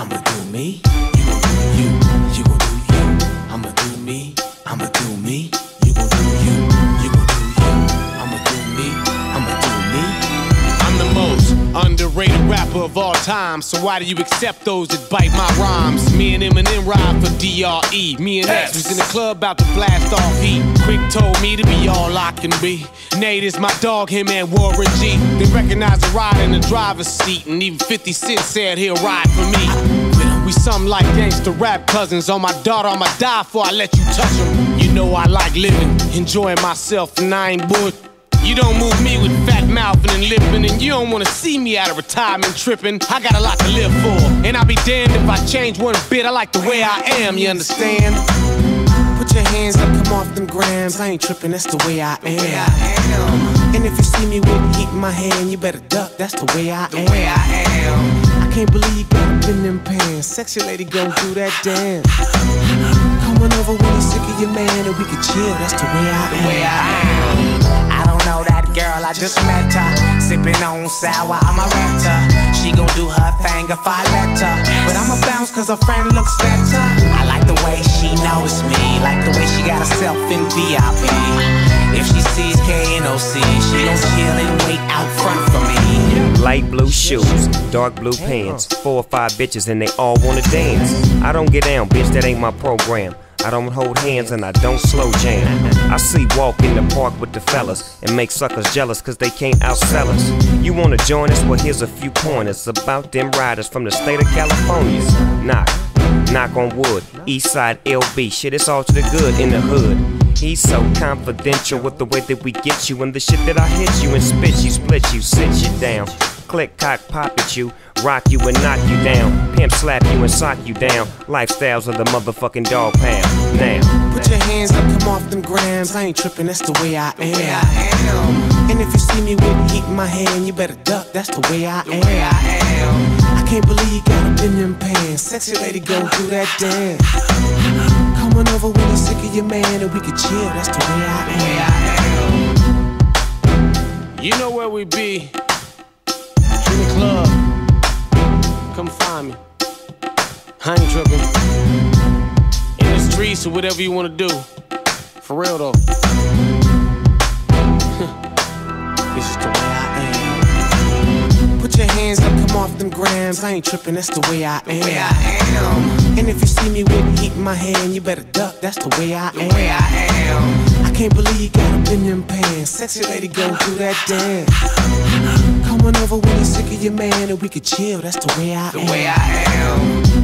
I'ma do me, you do you. Of all time. So why do you accept those that bite my rhymes? Me and Eminem ride for DRE. Me and X was in the club about to blast off heat. Kurupt told me to be all I can be. Nate is my dog, him and Warren G. They recognize the ride in the driver's seat, and even 50 Cent said he'll ride for me. We something like gangster rap cousins. On my daughter, I'ma die before I let you touch them. You know I like living, enjoying myself, and I ain't bull. You don't move me with fat mouthing and lipping, and you don't wanna see me out of retirement tripping. I got a lot to live for, and I'll be damned if I change one bit. I like the way I am, you understand? Put your hands up, come off them grams. I ain't tripping, that's the way I am. And if you see me with heat in my hand, you better duck, that's the way I am. I can't believe you got up in them pants. Sexy lady gon' do that dance. Coming over your man, and we can chill, that's the way I am. I don't know that girl, I just met her. Sipping on sour, I'm a renter. She gon' do her thing if I let her. But I'ma bounce cause her friend looks better. I like the way she knows me, like the way she got herself in VIP. If she sees KNOC, she gon' chill and wait out front for me. Light blue shoes, dark blue pants, four or five bitches and they all wanna dance. I don't get down, bitch, that ain't my program. I don't hold hands and I don't slow jam. I see walk in the park with the fellas and make suckers jealous cause they can't outsell us. You wanna join us? Well, here's a few pointers about them riders from the state of California. Knock, knock on wood, Eastside LB, shit, it's all to the good in the hood. He's so confidential with the way that we get you and the shit that I hit you and spit you, split you, sit you down. Click, cock, pop at you, rock you and knock you down. Pimp slap you and sock you down. Lifestyles of the motherfucking dog pound. Now, Put your hands up, come off them grams. I ain't tripping, that's the way I am. And if you see me with heat in my hand, you better duck, that's the way I am. I can't believe you got up in them pants. Sexy lady go do that dance. Coming over when you're sick of your man, and we can chill, that's the way I am. You know where we be. I ain't tripping in the streets or whatever you wanna do. For real though. this is the way I am. Put your hands up, come off them grams. I ain't tripping, that's the way I am. The way I am. And if you see me with heat in my hand, you better duck, that's the way I am. The way I am. can't believe you got up in them pants. Sexy lady gon' do that dance. Coming over when you're sick of your man, and we could chill, that's the way I am. the way I am.